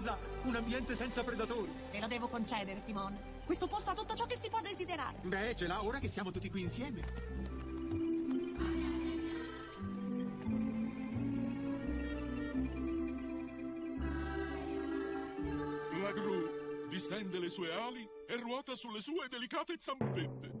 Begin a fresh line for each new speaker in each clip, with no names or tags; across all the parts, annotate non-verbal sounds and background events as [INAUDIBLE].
casa, un ambiente senza predatori.
Te lo devo concedere, Timon. Questo posto ha tutto ciò che si può desiderare.
Beh, ce l'ha ora che siamo tutti qui insieme.
La gru distende le sue ali e ruota sulle sue delicate zampette.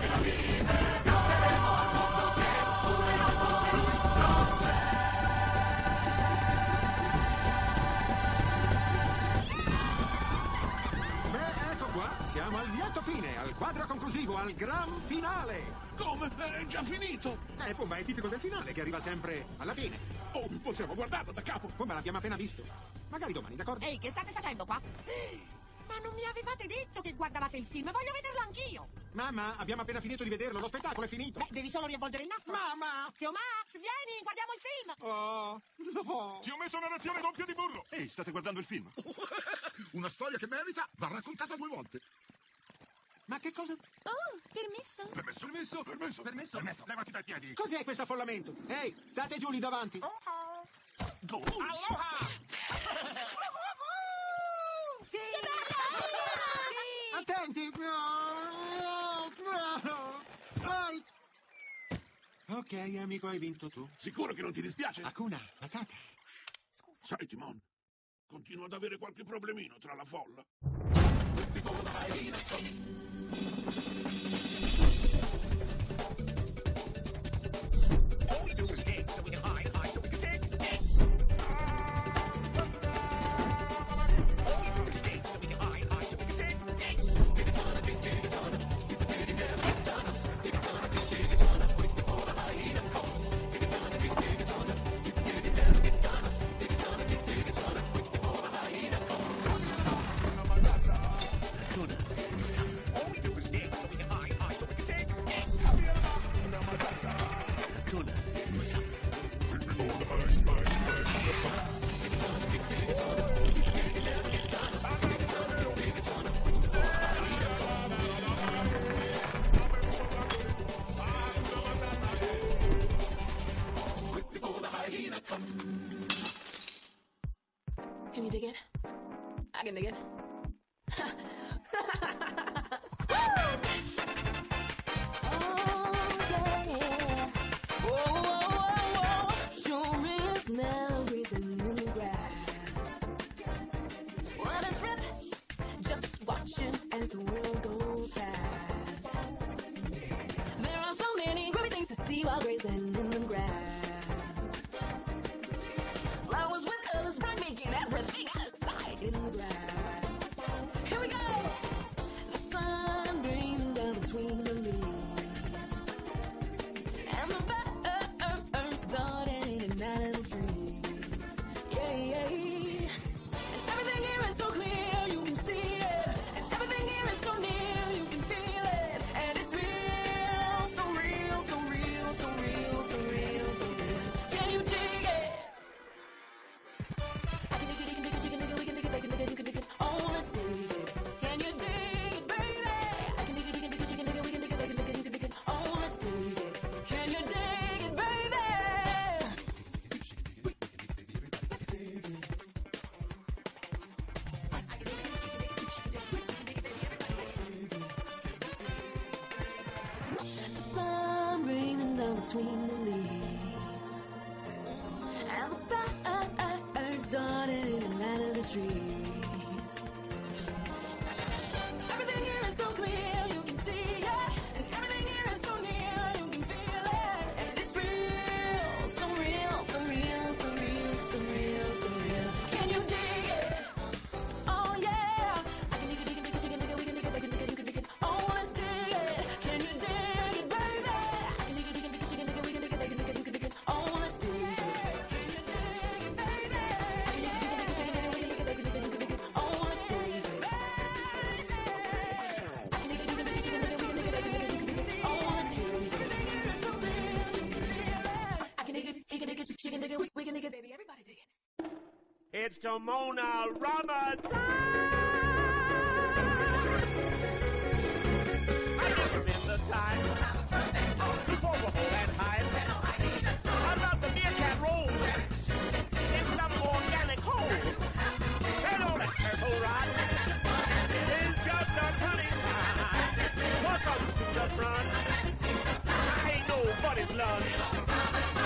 siamo al lieto fine, al quadro conclusivo, al gran finale.
Come? È già finito!
Eh, Pumba, è tipico del finale che arriva sempre alla fine.
Oh, possiamo guardarlo da capo!
Pumba, l'abbiamo appena visto. Magari domani, d'accordo?
Ehi, che state facendo qua? Ma non mi avevate detto che guardavate il film? Voglio vederlo anch'io!
Mamma, abbiamo appena finito di vederlo, lo spettacolo è finito.
Beh, devi solo riavvolgere il nastro.
Mamma!
Zio Max, vieni, guardiamo il film!
Oh, no.
Ti ho messo narrazione doppia di burro.
Ehi, state guardando il film? [LAUGHS]
Una storia che merita va raccontata due volte.
Ma che cosa...
Oh, permesso?
Permesso, permesso, permesso, permesso, permesso, levati dai piedi.
Cos'è questo affollamento? Ehi, state giù lì davanti.
Sì!
Attenti! Vai! Ok, amico, hai vinto tu.
Sicuro che non ti dispiace?
Hakuna, Matata.
Sai, Timon, continuo ad avere qualche problemino tra la folla.
あっ! What a trip! Just watching as the world goes past. There are so many great things to see while grazing in the between
it's to Mona Ramadan. I never miss the time to overhaul and hide. I love the meerkat roll in some organic hole. And all that circle rod is just a cunning lie. Welcome to the front. I ain't nobody's lunch.